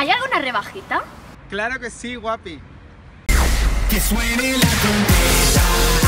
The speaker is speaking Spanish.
¿Hay alguna rebajita? Claro que sí, guapi. Que suene la trompeta.